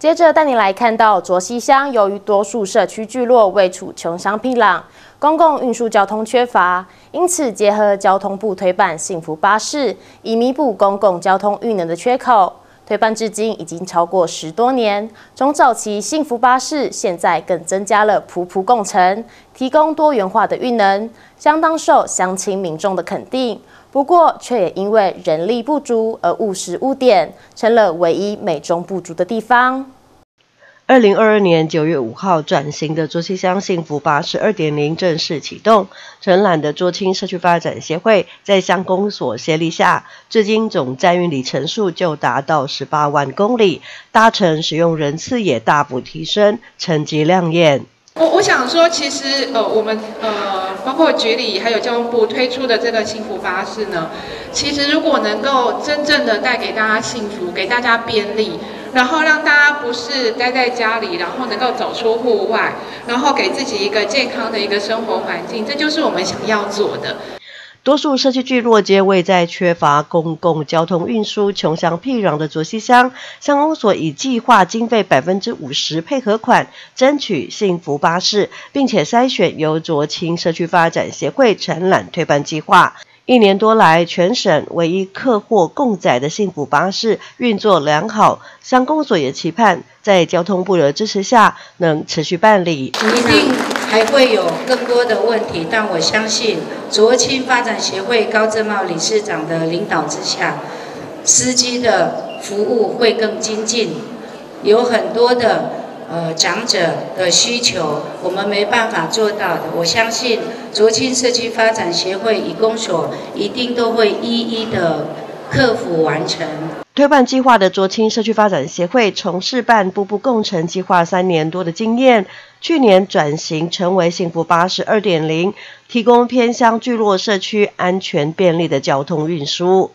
接着带你来看到卓溪乡，由于多数社区聚落位处穷乡僻壤，公共运输交通缺乏，因此结合交通部推办幸福巴士，以弥补公共交通运能的缺口。推办至今已经超过十多年，从早期幸福巴士现在更增加了普普共乘，提供多元化的运能，相当受乡亲民众的肯定。不过，却也因为人力不足而误时误点，成了唯一美中不足的地方。二零二二年九月五号，转型的卓溪乡幸福巴士二点零正式启动。承揽的卓青社区发展协会在乡公所协力下，至今总载运里程数就达到十八万公里，搭乘使用人次也大幅提升，成绩亮眼。我我想说，其实呃，我们呃，包括局里还有交通部推出的这个幸福巴士呢，其实如果能够真正的带给大家幸福，给大家便利。然后让大家不是待在家里，然后能够走出户外，然后给自己一个健康的一个生活环境，这就是我们想要做的。多数社区聚落皆位在缺乏公共交通运输、穷乡僻壤的卓溪乡，乡公所以计划经费百分之五十配合款，争取幸福巴士，并且筛选由卓青社区发展协会承揽推办计划。一年多来，全省唯一客货共载的幸福巴士运作良好，乡公所也期盼在交通部的支持下能持续办理。还会有更多的问题，但我相信卓青发展协会高正茂理事长的领导之下，司机的服务会更精进，有很多的。呃，长者的需求我们没办法做到的，我相信卓青社区发展协会以公所一定都会一一的克服完成。推办计划的卓青社区发展协会从事办步步共成计划三年多的经验，去年转型成为幸福巴士二点零，提供偏乡聚落社区安全便利的交通运输。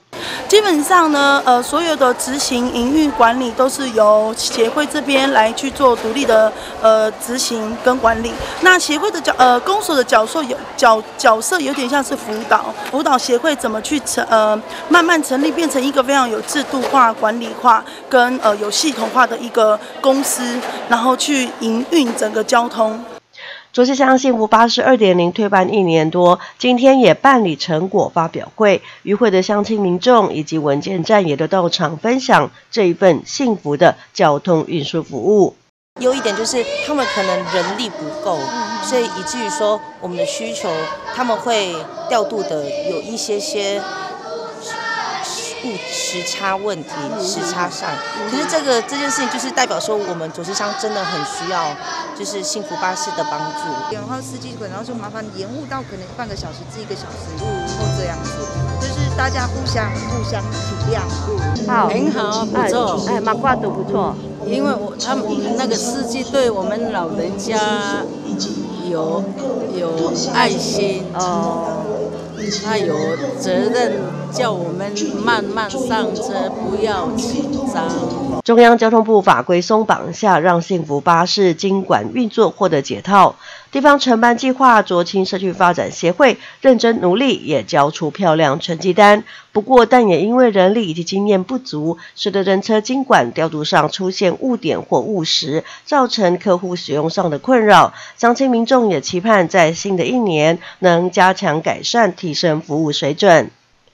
基本上呢，呃，所有的执行营运管理都是由协会这边来去做独立的呃执行跟管理。那协会的角呃公所的角色有角角色有点像是辅导，辅导协会怎么去成呃慢慢成立变成一个非常有制度化、管理化跟呃有系统化的一个公司，然后去营运整个交通。卓溪乡幸福巴士二点零推办一年多，今天也办理成果发表会，与会的乡亲民众以及文件站也都到场分享这一份幸福的交通运输服务。有一点就是他们可能人力不够，所以以至于说我们的需求他们会调度的有一些些。时差问题，时差上，可是这个这件事情就是代表说，我们左西商真的很需要，就是幸福巴士的帮助。然后司机可能就麻烦延误到可能半个小时至一个小时，或这样子，就是大家互相互相体谅。好，很好，不错，哎，马褂都不错，因为我他们那个司机对我们老人家有有爱心。哦。他有责任叫我们慢慢上车，不要紧张。中央交通部法规松绑下，让幸福巴士经管运作获得解套。地方承办计划卓青社区发展协会认真努力，也交出漂亮成绩单。不过，但也因为人力以及经验不足，使得人车经管调度上出现误点或误时，造成客户使用上的困扰。乡亲民众也期盼在新的一年能加强改善，提升服务水准。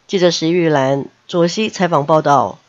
记者石玉兰卓西采访报道。